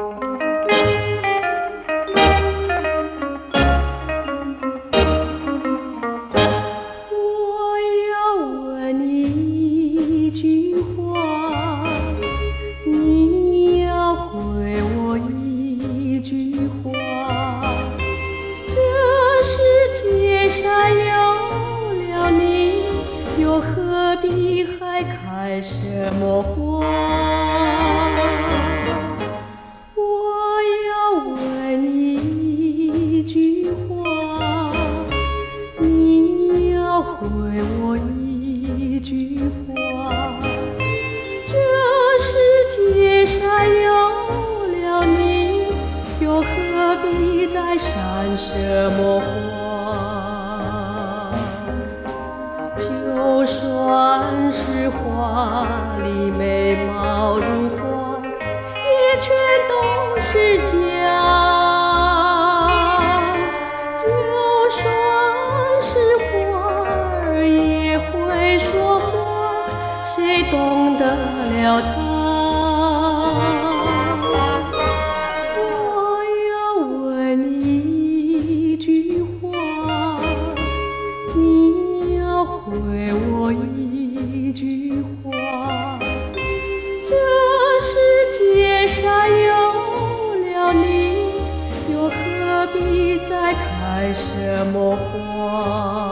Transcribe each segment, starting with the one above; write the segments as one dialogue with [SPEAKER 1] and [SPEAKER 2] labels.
[SPEAKER 1] 我要问你一句话，你要回我一句话。这世界上有了你，又何必还开什么花？什么花？就算是花里美貌如花，也全都是假。就算是花儿也会说话，谁懂得了它？回我一句话。这世界上有了你，又何必再开什么花？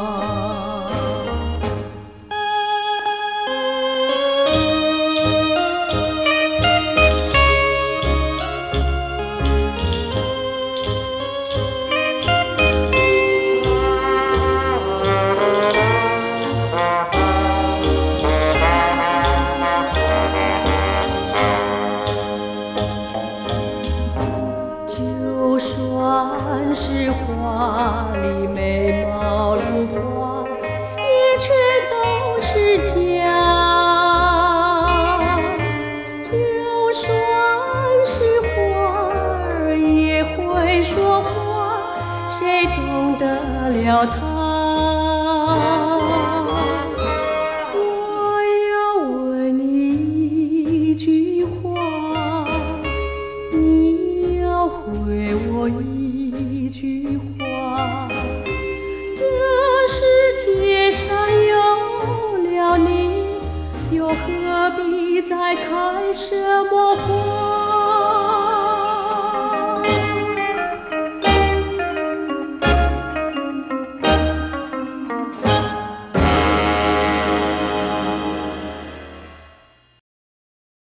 [SPEAKER 1] 就算是花里美貌如花，也全都是假。就算是花儿也会说话，谁懂得了它？一句话，这世界上有了你，又何必再开什么花？